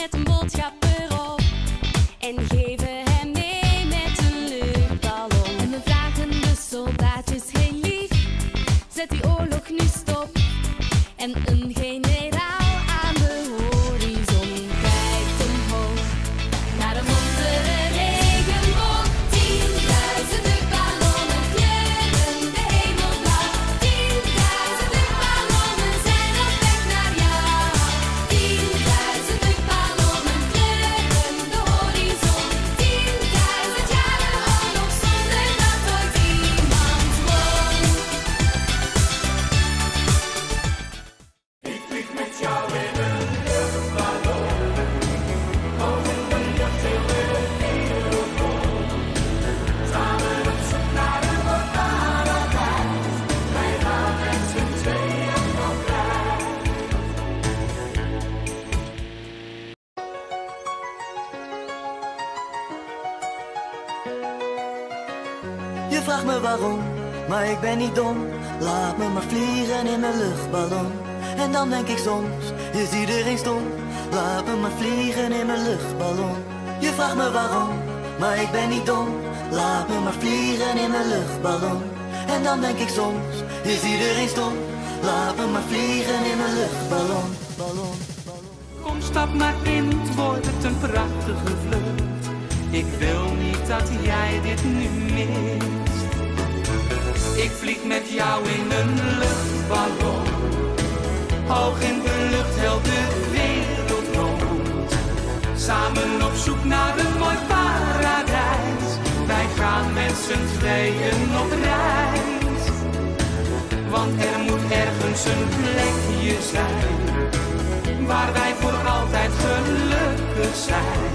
met een boodschap erop. En geven hem mee met een luchtballon. En we vragen de soldaatjes, heel lief, zet die oorlog nu stop. En een geen. Je vraagt me waarom, maar ik ben niet dom. Laat me maar vliegen in mijn luchtballon. En dan denk ik soms, is iedereen stom. Laat me maar vliegen in mijn luchtballon. Je vraagt me waarom, maar ik ben niet dom. Laat me maar vliegen in mijn luchtballon. En dan denk ik soms, is iedereen stom. Laat me maar vliegen in mijn luchtballon. Ballon, ballon. Kom, stap maar in, het wordt een prachtige vlucht. Ik wil niet dat jij dit nu mist. Ik vlieg met jou in een luchtballon. Hoog in de lucht, heel de wereld rond. Samen op zoek naar een mooi paradijs. Wij gaan met z'n tweeën op reis. Want er moet ergens een plekje zijn waar wij voor altijd gelukkig zijn.